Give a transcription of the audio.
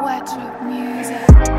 Wet music.